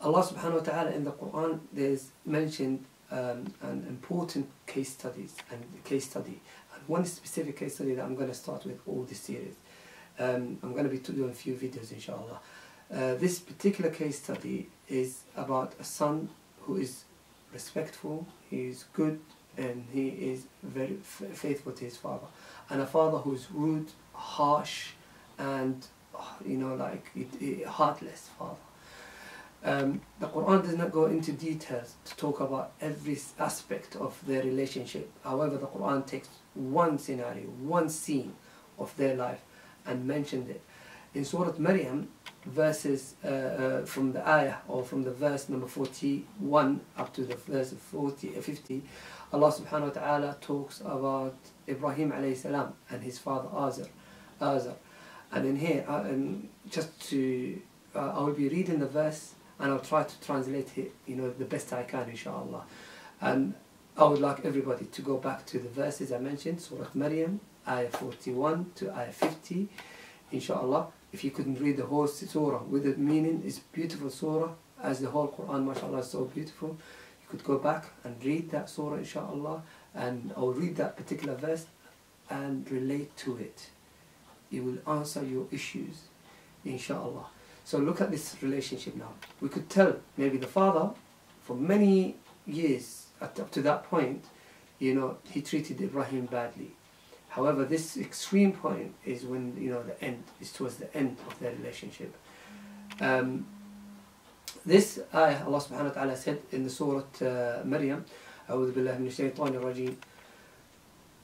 Allah subhanahu wa ta'ala in the Quran there's mentioned um, an important case studies and case study and one specific case study that I'm going to start with all this series. Um, I'm going to be doing a few videos inshallah. Uh, this particular case study is about a son who is respectful, he is good and he is very faithful to his father and a father who is rude, harsh and you know like heartless father. Um, the Quran does not go into details to talk about every aspect of their relationship. However, the Quran takes one scenario, one scene of their life and mentions it. In Surah Maryam, verses uh, uh, from the ayah or from the verse number 41 up to the verse 40, uh, 50, Allah subhanahu wa ta'ala talks about Ibrahim alayhi salam and his father Azar. Azar. And in here, uh, and just to, uh, I will be reading the verse and I'll try to translate it, you know, the best I can, inshallah. And I would like everybody to go back to the verses I mentioned, Surah Maryam, ayah 41 to ayah 50, inshallah. If you couldn't read the whole surah with the meaning, it's beautiful surah, as the whole Quran, mashallah, is so beautiful. You could go back and read that surah, inshallah, and I'll read that particular verse and relate to it. It will answer your issues, inshallah. So look at this relationship now. We could tell maybe the father, for many years up to that point, you know, he treated Ibrahim badly. However, this extreme point is when you know the end is towards the end of their relationship. Um, this ayah Allah subhanahu wa ta'ala said in the Surah uh, Maryam, أعوذ بالله من الشيطان الرجيم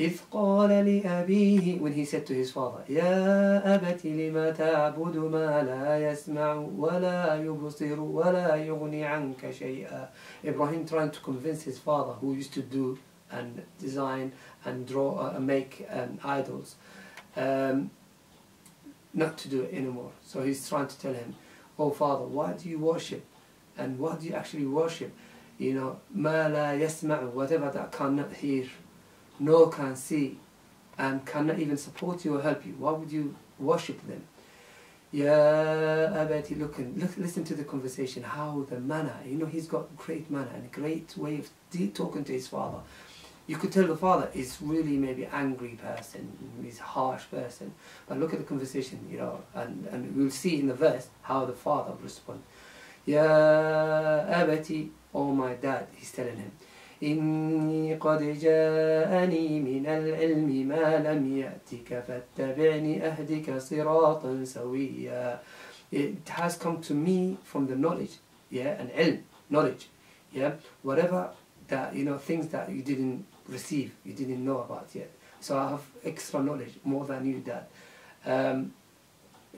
إذ قال لأبيه when he said to his father يا أبت لم تعبد ما لا يسمع ولا يبصر ولا يغني عنك شيئا Ibrahim trying to convince his father who used to do and design and draw uh, and make um, idols um, not to do it anymore so he's trying to tell him oh father why do you worship and why do you actually worship you know ما لا يسمع whatever that cannot hear nor can see and cannot even support you or help you, why would you worship them? Ya Abati, look, and look, listen to the conversation, how the manner, you know, he's got great manner and great way of talking to his father. You could tell the father is really maybe angry person, he's a harsh person. But look at the conversation, you know, and, and we'll see in the verse how the father responds. Ya Abati, oh my dad, he's telling him. إني قد جاءني من العلم ما لم يأتك فاتبعني أهدك صراطا سويا It has come to me from the knowledge, yeah, and ilm, knowledge, yeah, whatever that, you know, things that you didn't receive, you didn't know about yet. So I have extra knowledge, more than you did. Um,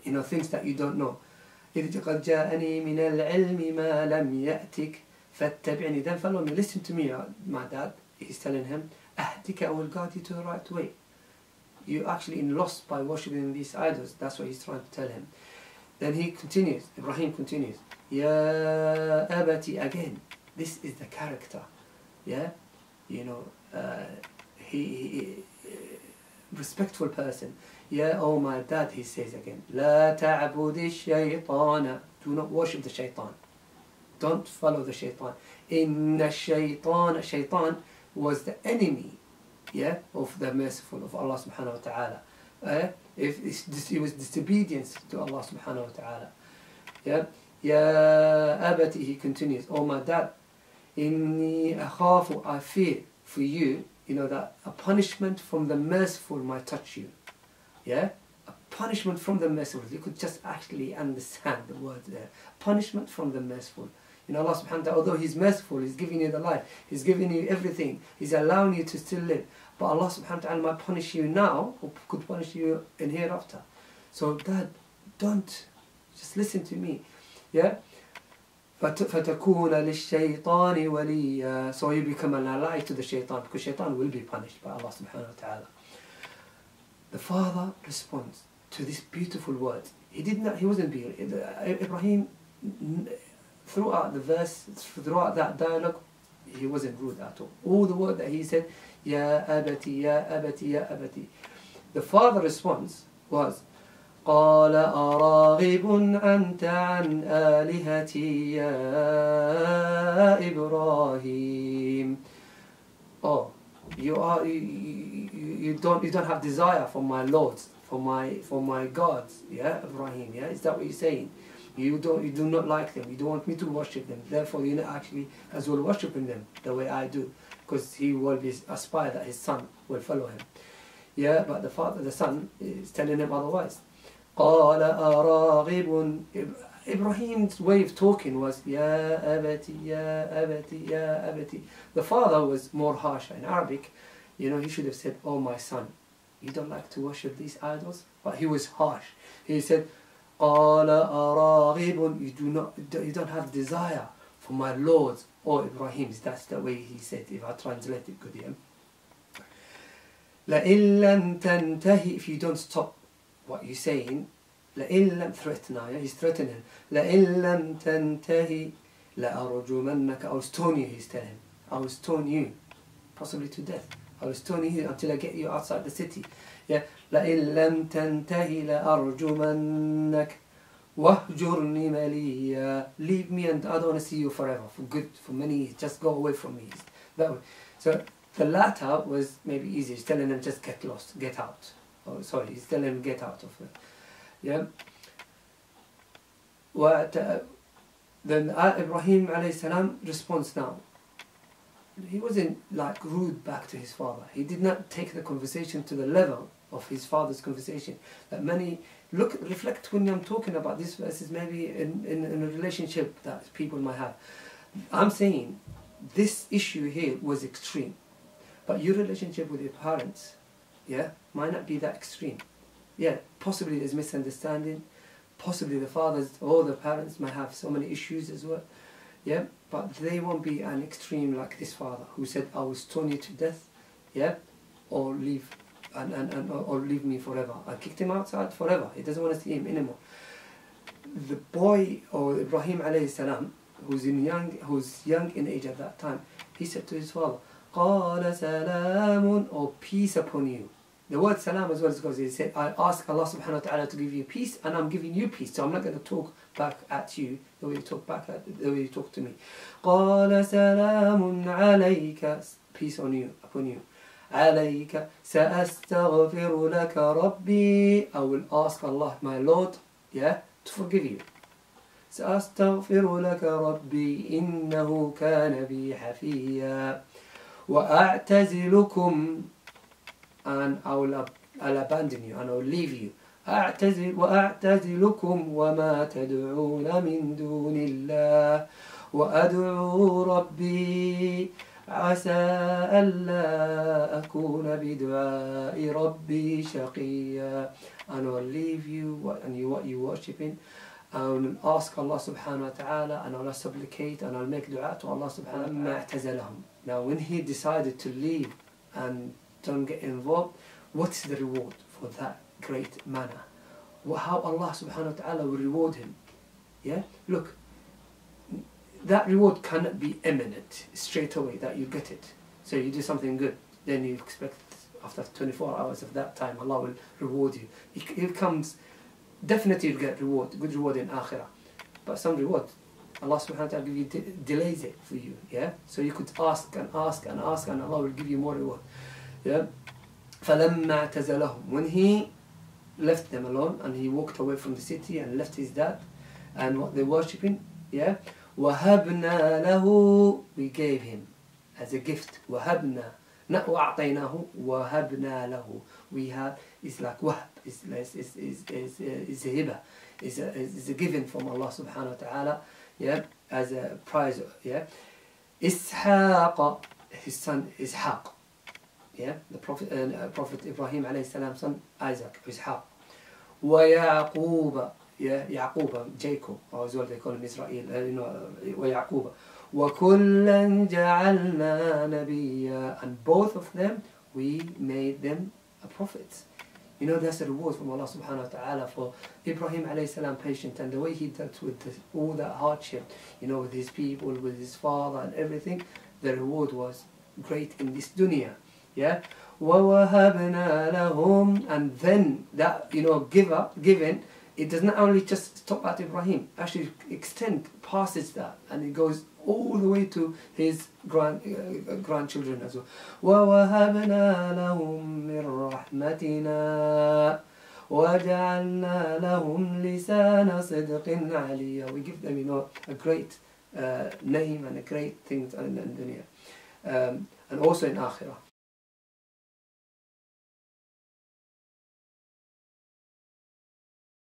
you know, things that you don't know. إذ قد جاءني من العلم ما لم يأتك فاتبعني then follow me listen to me uh, my dad he's telling him أهدك I will guide you to the right way you're actually in lost by worshipping these idols that's what he's trying to tell him then he continues Ibrahim continues Ya abati again this is the character yeah you know uh, he, he respectful person yeah oh my dad he says again لا تعبد الشيطان do not worship the shaitan don't follow the shaitan. Inna shaitan, shaitan was the enemy yeah, of the merciful, of Allah subhanahu wa ta'ala. Uh, if it was disobedience to Allah subhanahu wa ta'ala. Yeah, Ya abati, he continues, Oh my dad, inni akhafu, I fear for you, you know, that a punishment from the merciful might touch you. Yeah? A punishment from the merciful. You could just actually understand the word there. Punishment from the merciful. You know, Allah subhanahu wa ta'ala, although He's merciful, He's giving you the life, He's giving you everything, He's allowing you to still live. But Allah subhanahu wa ta'ala might punish you now or could punish you in hereafter. So dad, don't just listen to me. Yeah? فَتَكُونَ لِلشَّيْطَانِ وَلِيًّا So you become an ally to the shaitan because shaitan will be punished by Allah subhanahu wa ta'ala. The father responds, to this beautiful word. He did not. He wasn't being. Ibrahim, throughout the verse, throughout that dialogue, he wasn't rude at all. All the word that he said, Ya abati, Ya abati, Ya abati. The father response was, قال أراغب أنت عن آلهتي يا إبراهيم Oh, you are you, you, you don't you don't have desire for my lords, for my for my gods, yeah, Ibrahim, yeah? Is that what you're saying? You don't you do not like them, you don't want me to worship them, therefore you're not actually as well worshipping them the way I do. Because he will be aspire that his son will follow him. Yeah, but the father the son is telling him otherwise. قال أراغب Ibrahim's way of talking was Ya abati, Ya abati, Ya abati. The father was more harsh in Arabic. You know, he should have said, Oh my son, you don't like to worship these idols? But he was harsh. He said, قال أراغب You do not, you don't have desire for my lords or Ibrahim's. That's the way he said, if I translate it good, yeah. لئن لم تنتهي If you don't stop what you're saying لئن لم threaten now yeah? he's threatening لئن لم تنتهي لأرجمنك I will stone you he's telling I will stone you possibly to death I will stone you until I get you outside the city yeah لئن لم تنتهي لأرجمنك وَهْجُرْنِي مَلِيًّا Leave me and I don't want to see you forever, for good, for many years. Just go away from me. That way. So the latter was maybe easier. He's telling them just get lost, get out. Oh, sorry, he's telling them get out of it. Yeah. What, uh, then uh, Ibrahim alayhi salam responds now. He wasn't like rude back to his father. He did not take the conversation to the level of his father's conversation. That many look reflect when I'm talking about this verses maybe in, in, in a relationship that people might have. I'm saying this issue here was extreme. But your relationship with your parents, yeah, might not be that extreme. Yeah, possibly there's misunderstanding. Possibly the fathers or the parents might have so many issues as well Yeah, but they won't be an extreme like this father who said, I will stone you to death, yeah, or leave and, and, and or leave me forever. I kicked him outside forever. He doesn't want to see him anymore. The boy or Ibrahim alayhi salam, who's in young who's young in age at that time, he said to his father, قال سلام or peace upon you. The word salam as well as because he said, I ask Allah subhanahu wa ta'ala to give you peace and I'm giving you peace. So I'm not going to talk back at you the way you talk back at the way you talk to me. قال سلام عليك peace on you upon you. عليك سأستغفر لك ربي I will ask Allah my Lord yeah to forgive you سأستغفر لك ربي إنه كان بي حفيا وأعتزلكم and I will I'll abandon you and I will leave you أعتزل وأعتزلكم وما تدعون من دون الله وأدعو ربي عسى ألا أكون بدعاء ربي شقيا and I will leave you and you what you worshiping and ask Allah subhanahu wa ta'ala and I'll supplicate and I'll make dua to Allah subhanahu wa ta'ala now when he decided to leave and don't get involved what's the reward for that great manner how Allah subhanahu wa ta'ala will reward him yeah look that reward cannot be imminent straight away that you get it. So you do something good, then you expect after 24 hours of that time Allah will reward you. It, it comes, definitely you get reward, good reward in akhirah. But some reward, Allah subhanahu wa ta'ala delays it for you. Yeah? So you could ask and ask and ask and Allah will give you more reward. Yeah? فَلَمَّا اعْتَزَلَهُمْ When he left them alone and he walked away from the city and left his dad and what they're worshipping, yeah? وهبنا له we gave him as a gift وهبنا not وأعطيناه وهبنا له we have is like wahb is is is is is, is a hiba is a, is a given from Allah subhanahu wa ta'ala yeah as a prize yeah إسحاق his son Ishaq yeah the prophet uh, prophet Ibrahim alayhi salam son Isaac Ishaq ويعقوب يعقوب جيكوب أو زول they call him إسرائيل you know, ويعقوب وكلا جعلنا نبيا and both of them we made them a prophet You know, that's a reward from Allah subhanahu wa ta'ala for Ibrahim alayhi salam patient and the way he dealt with the, all that hardship, you know, with his people, with his father and everything. The reward was great in this dunya. Yeah? وَوَهَبْنَا لَهُمْ And then that, you know, give up, given, it does not only just stop at Ibrahim, actually extend, passes that, and it goes all the way to his grand, uh, grandchildren as well. وَوَهَبْنَا لَهُم مِّن رَحْمَتِنَا وَجَعَلْنَا لَهُمْ لِسَانَ صِدْقٍ عَلِيًّا We give them, you know, a great uh, name and a great thing in, in dunya. Um, and also in akhirah.